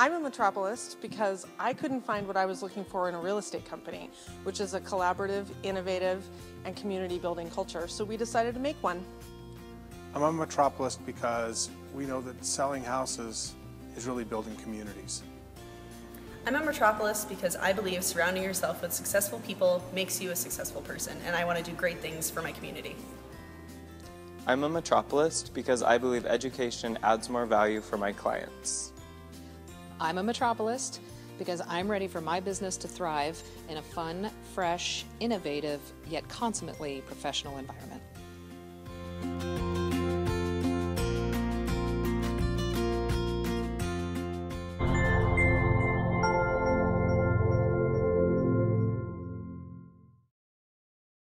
I'm a Metropolist because I couldn't find what I was looking for in a real estate company, which is a collaborative, innovative, and community building culture. So we decided to make one. I'm a Metropolist because we know that selling houses is really building communities. I'm a Metropolist because I believe surrounding yourself with successful people makes you a successful person, and I want to do great things for my community. I'm a Metropolist because I believe education adds more value for my clients. I'm a Metropolist because I'm ready for my business to thrive in a fun, fresh, innovative, yet consummately professional environment.